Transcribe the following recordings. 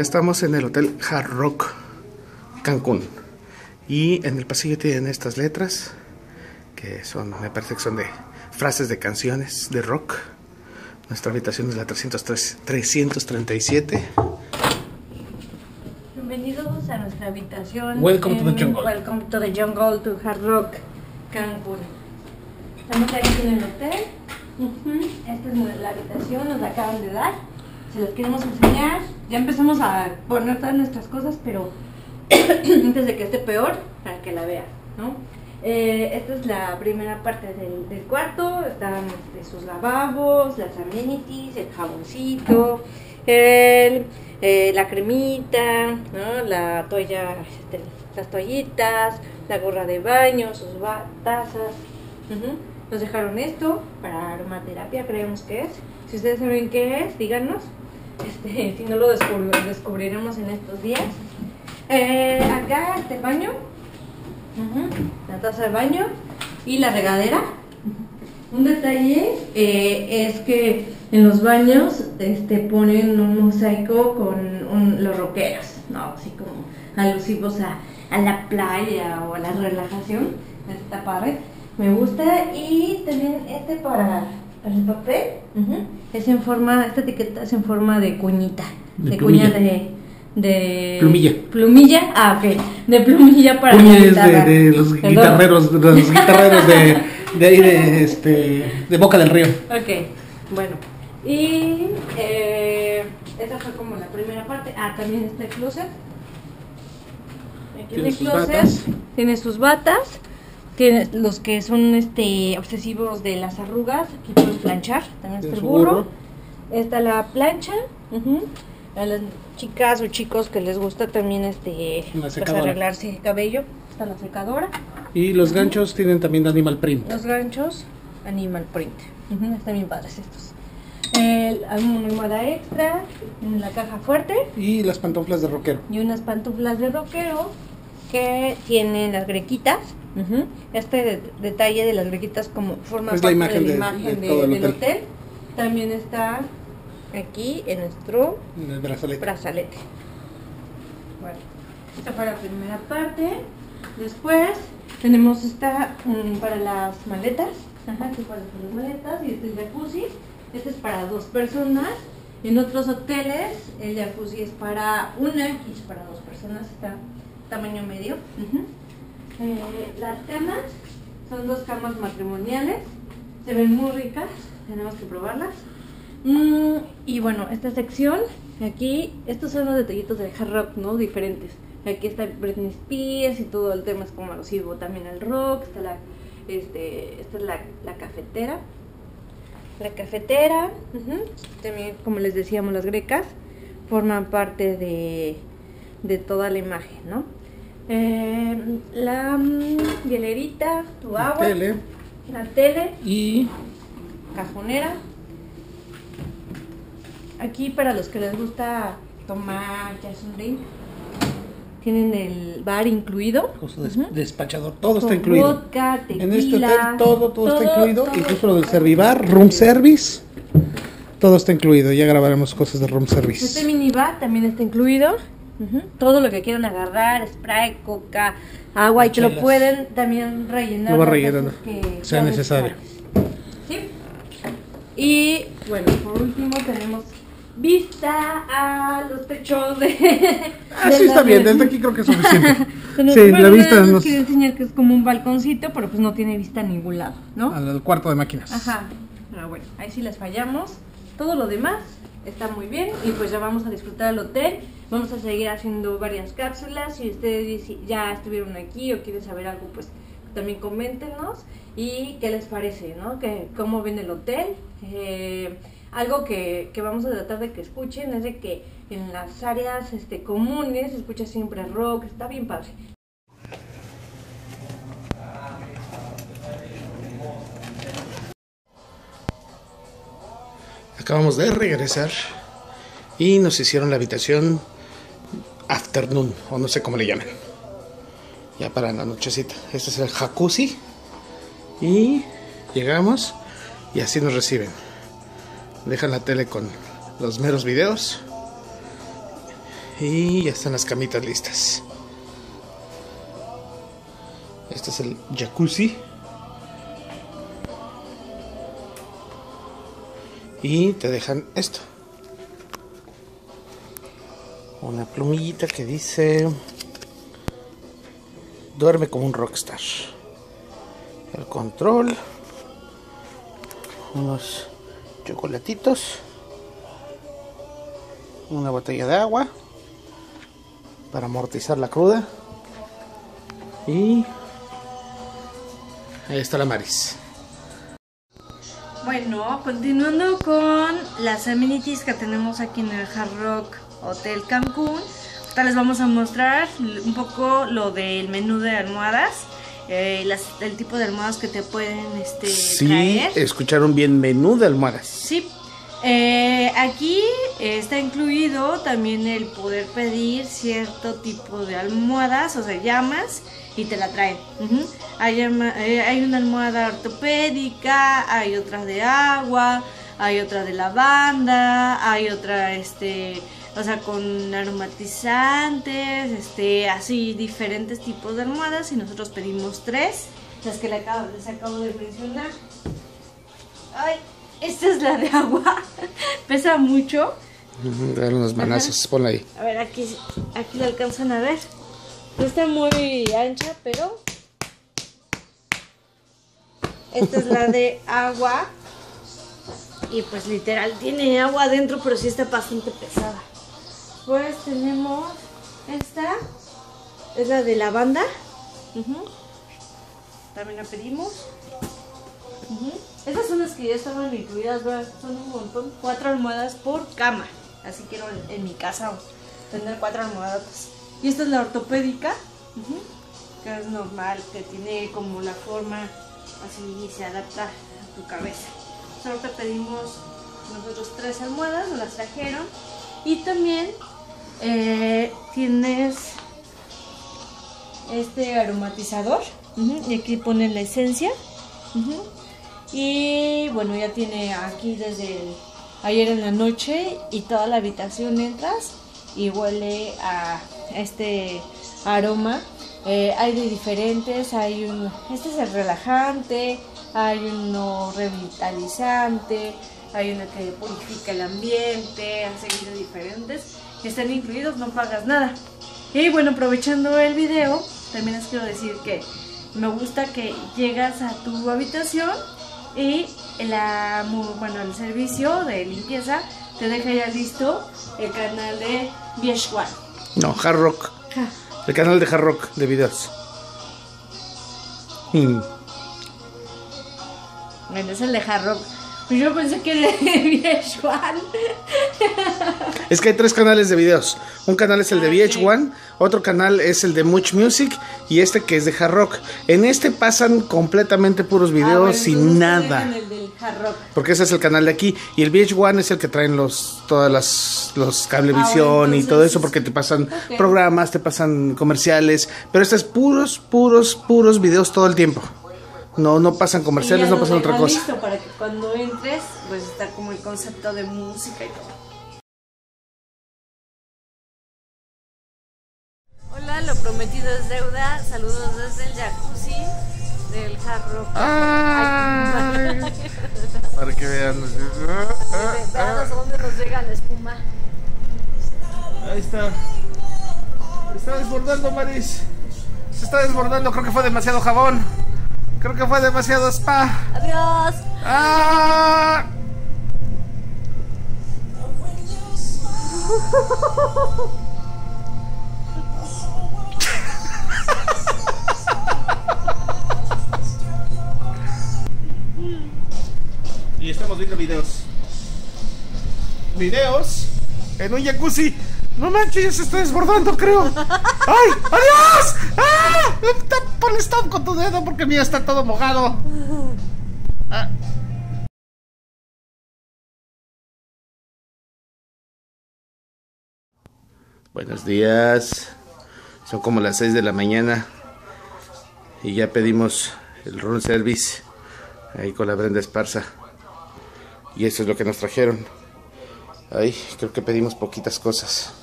Ya estamos en el Hotel Hard Rock Cancún. Y en el pasillo tienen estas letras, que son, me parece que son de frases de canciones de rock. Nuestra habitación es la 303, 337. Bienvenidos a nuestra habitación. Welcome to the jungle. Welcome to the jungle to Hard Rock Cancún. Estamos aquí en el hotel. Esta es la habitación, nos la acaban de dar. Se las queremos enseñar. Ya empezamos a poner todas nuestras cosas, pero antes de que esté peor, para que la vean, ¿no? Eh, esta es la primera parte del, cuarto. Están este, sus lavabos, las amenities, el jaboncito, el, eh, la cremita, ¿no? la toalla, este, las toallitas, la gorra de baño, sus tazas. Nos dejaron esto para aromaterapia, creemos que es. Si ustedes saben qué es, díganos. Este, si no lo descubri- descubriremos en estos días. Eh, acá este baño, la taza de baño y la regadera. Un detalle eh, es que en los baños este, ponen un mosaico con los rockeros, ¿no? Así como alusivos a, a la playa o a la relajación. Está padre, me gusta. Y también este para el papel, ujú, es en forma, esta etiqueta es en forma de cuñita, De de, cuña de, de... Plumilla. Plumilla, ah, ok, de plumilla para es de, de los Perdón. guitarreros, de los guitarreros de, de ahí de, este, de Boca del Río. Ok, bueno. Y eh, esta fue como la primera parte. Ah, también está el closet. Aquí en Tiene el sus closet batas. tiene sus batas. Tiene los que son este obsesivos de las arrugas. Aquí pueden planchar. También está el burro. Está la plancha. ujú. A las chicas o chicos que les gusta también este pues, arreglarse el cabello. Está la secadora. Y los ganchos tienen también Animal Print. Los ganchos Animal Print. Ujú, están bien padres estos. El, una almohada extra en la caja fuerte Y las pantuflas de rockero. y unas pantuflas de rockero que tienen las grequitas. Este de- detalle de las grequitas como forma parte de la imagen de del hotel. hotel. También está aquí en nuestro En el brazalete. brazalete. Bueno, esta fue la primera parte. Después tenemos esta mm, para las maletas. Ajá, que para las maletas. Y este es el jacuzzi. Este es para dos personas. En otros hoteles el jacuzzi es para una y es para dos personas. Está tamaño medio. Eh, las camas son dos camas matrimoniales. Se ven muy ricas. Tenemos que probarlas. Mm, y bueno, esta sección, aquí, estos son los detallitos de hard rock, ¿no? Diferentes. Aquí está Britney Spears y todo el tema es como alusivo también al rock. Está la, este, esta es la, la cafetera. La cafetera, también como les decíamos las grecas, forman parte de, de toda la imagen, ¿no? Eh, la hielerita, tu La agua, tele. la tele, Y cajonera. Aquí para los que les gusta tomar ya es un drink, tienen el bar incluido. despachador. Todo está incluido. vodka, tequila, En este hotel todo, todo, está incluido. todo. Incluso lo del servibar, room service. Todo está incluido. Ya grabaremos cosas de room Este service. minibar también está incluido. Todo lo que quieran agarrar, spray, coca, agua y que lo pueden también rellenar. Lo va las rellenando, que sea necesario. ¿Sí? Y bueno, por último tenemos vista a los techos de... Ah, de sí, está bien. Desde aquí creo que es suficiente. Sí, la vista nos... quiero enseñar que es como un balconcito, pero pues no tiene vista a ningún lado, ¿no? al cuarto de máquinas. Ajá, pero bueno, ahí sí les fallamos. Todo lo demás está muy bien y pues ya vamos a disfrutar el hotel. Vamos a seguir haciendo varias cápsulas. Si ustedes ya estuvieron aquí o quieren saber algo, pues también coméntenos. Y qué les parece, ¿no? Que, ¿Cómo ven el hotel? Eh, algo que, que vamos a tratar de que escuchen es de que en las áreas este, comunes se escucha siempre rock, está bien padre. Acabamos de regresar y nos hicieron la habitación afternoon, o no sé cómo le llaman. Ya para la nochecita. Este es el jacuzzi. Y llegamos y así nos reciben. Dejan la tele con los meros videos. Y ya están las camitas listas. Este es el jacuzzi. Y te dejan esto. Una plumillita que dice... Duerme como un rockstar. El control. Unos chocolatitos. Una botella de agua. Para amortizar la cruda. Y... Ahí está la Maris. Bueno, continuando con las amenities que tenemos aquí en el Hard Rock Hotel Cancún. Ahorita les vamos a mostrar un poco lo del menú de almohadas. eh, las- el tipo de almohadas que te pueden este, Sí, traer. escucharon bien menú de almohadas. Sí. Eh, aquí está incluido también el poder pedir cierto tipo de almohadas, o sea, llamas y te la traen. Ujú. hay, llama- eh, hay una almohada ortopédica, hay otra de agua, hay otra de lavanda, hay otra, este, o sea, con aromatizantes, este, así diferentes tipos de almohadas y nosotros pedimos tres, las que le acabo- les acabo de mencionar. Ay, esta es la de agua. Pesa mucho. Dale unos manazos, ponla ahí. A ver, aquí, aquí la alcanzan a ver. No está muy ancha, pero. Esta es la de agua. Y pues literal tiene agua adentro, pero sí está bastante pesada. Pues tenemos esta. Es la de lavanda. Ujú. También la pedimos. Ujú. Estas son las que ya estaban incluidas, ¿verdad? son un montón. Cuatro almohadas por cama. Así quiero en, en mi casa tener cuatro almohadas. Y esta es la ortopédica, que es normal, que tiene como la forma así y se adapta a tu cabeza. Entonces, ahorita pedimos nosotros tres almohadas, nos las trajeron. Y también eh, tienes este aromatizador. y aquí pone la esencia. y bueno, ya tiene aquí desde ayer en la noche y toda la habitación entras y huele a este aroma. Eh, hay de diferentes, hay un, este es el relajante, hay uno revitalizante, hay uno que purifica el ambiente, ha seguido diferentes, están incluidos, no pagas nada. Y bueno, aprovechando el video, también les quiero decir que me gusta que llegas a tu habitación y la, bueno, el servicio de limpieza te deja ya listo el canal de VH1. No, Hard Rock. El canal de Hard Rock de videos. Mm. Bueno, es el de Hard Rock. Pues yo pensé que era de VH1. Es que hay tres canales de videos. Un canal es el de Ah, VH1, otro canal es el de Much Music y este que es de Hard Rock. En este pasan completamente puros videos Ah, bueno, sin nada. dejan El del Hard Rock. Porque ese es el canal de aquí. Y el VH1 es el que traen los todas las los cablevisión Ah, y todo eso porque te pasan programas, te pasan comerciales. Pero este es puros, puros, puros videos todo el tiempo. No, no pasan comerciales, no pasan otra cosa. listo para que cuando entres, pues está como el concepto de música y todo. Hola, lo prometido es deuda. Saludos desde el jacuzzi del Hard Rock. Ay. Para que vean. Veamos dónde nos llega la espuma. Ahí está. Se está desbordando, Maris. Se está desbordando. Creo que fue demasiado jabón. Creo que fue demasiado spa. Adiós. ¡Ah! Y estamos viendo videos. Videos en un jacuzzi. No manches, se está desbordando, creo. ¡Ay! ¡Adiós! ¡Ah! Ponle stop con tu dedo porque mira, está todo mojado. Ah. Buenos días. Son como las 6 de la mañana. Y ya pedimos el room service. Ahí con la Brenda Esparza. Y eso es lo que nos trajeron. Ahí, creo que pedimos poquitas cosas.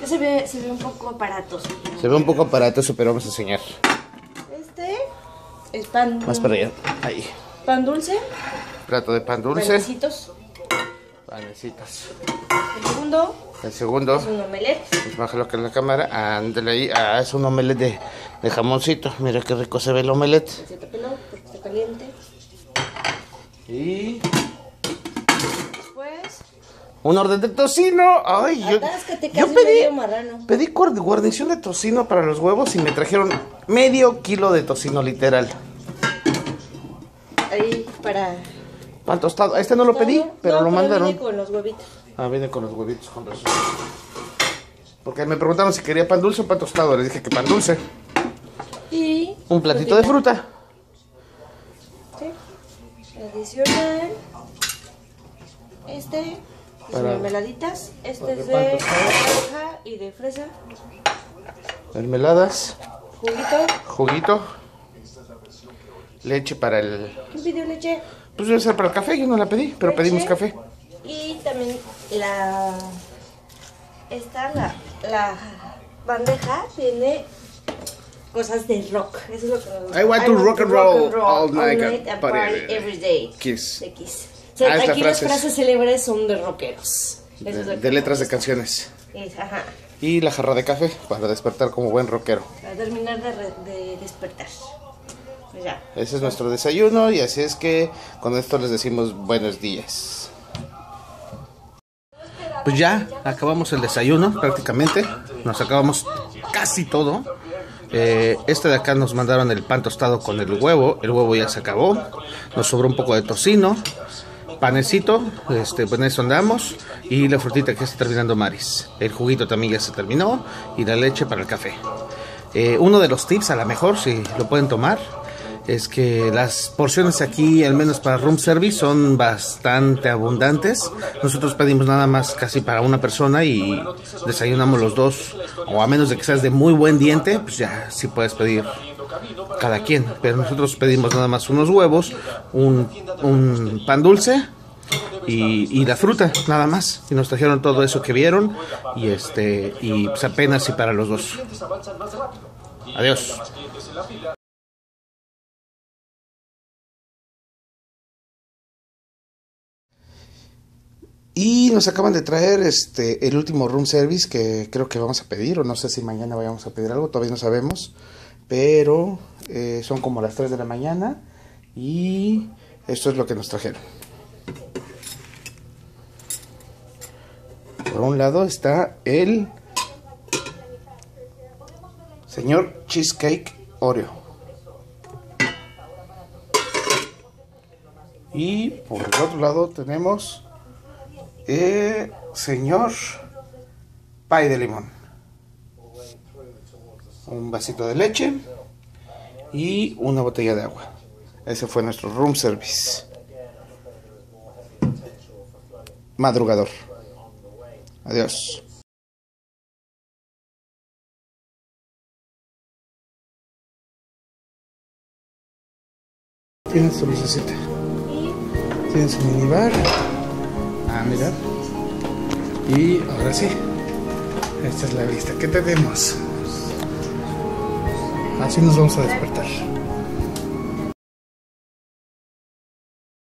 Que se ve, se ve un poco aparatoso. Se ve un poco aparatoso, pero vamos a enseñar. Este es pan. Más para allá. Ahí. Pan dulce. Plato de pan dulce. Panecitos. Panecitos. El segundo El segundo. es un omelette. Pues bájalo que en la cámara. Ándale ahí. Ah, es un omelette de, de jamoncito. Mira qué rico se ve el omelette. Se peló porque está caliente. Y un orden de tocino. Ay, yo, atáscate yo pedí, marrano. pedí guarnición de tocino para los huevos y me trajeron medio kilo de tocino literal. Ahí para. Pan tostado. Este no lo pedí, pero No, lo mandaron. viene con los huevitos. Ah, viene con los huevitos con razón. Porque me preguntaron si quería pan dulce o pan tostado. Les dije que pan dulce. Y. Un platito de fruta. Sí. Adicional. Este. Mermeladitas. Este es de naranja y de fresa. Mermeladas. Juguito. Juguito. Leche para el... ¿Quién pidió leche? Pues debe ser para el café. Yo no la pedí, pero Leche. pedimos café. Y también la. Esta, la, la bandeja tiene cosas de rock. Eso es lo que nos. I want to rock and roll all night and and party party every day. Kiss. De Kiss. O sea, Ah, aquí las es- frases célebres son de rockeros. De, letras de canciones. Es, ajá. Y la jarra de café para despertar como buen rockero. Para terminar de, re- de despertar. Pues ya. Ese es nuestro desayuno y así es que con esto les decimos buenos días. Pues ya acabamos el desayuno prácticamente. Nos acabamos casi todo. Eh, este de acá nos mandaron el pan tostado con el huevo. El huevo ya se acabó. Nos sobró un poco de tocino. Panecito, este, pues en eso andamos. Y la frutita que está terminando Maris. El juguito también ya se terminó. Y la leche para el café. Eh, uno de los tips, a lo mejor, si lo pueden tomar, es que las porciones aquí, al menos para room service, son bastante abundantes. Nosotros pedimos nada más casi para una persona y desayunamos los dos. O a menos de que seas de muy buen diente, pues ya sí puedes pedir cada quien. Pero nosotros pedimos nada más unos huevos, un, un pan dulce y, la fruta, nada más. Y nos trajeron todo eso que vieron y este y pues apenas y para los dos. Adiós. Y nos acaban de traer este el último room service que creo que vamos a pedir, o no sé si mañana vayamos a pedir algo, todavía no sabemos. Pero eh, son como las 3 de la mañana y esto es lo que nos trajeron. Por un lado está el señor Cheesecake Oreo. Y por el otro lado tenemos el señor pie de limón. Un vasito de leche y una botella de agua. Ese fue nuestro room service. Madrugador. Adiós. Tienen su lucecita. Tienen su minibar. Ah, mira. Y ahora sí. Esta es la vista que tenemos. Así nos vamos a despertar.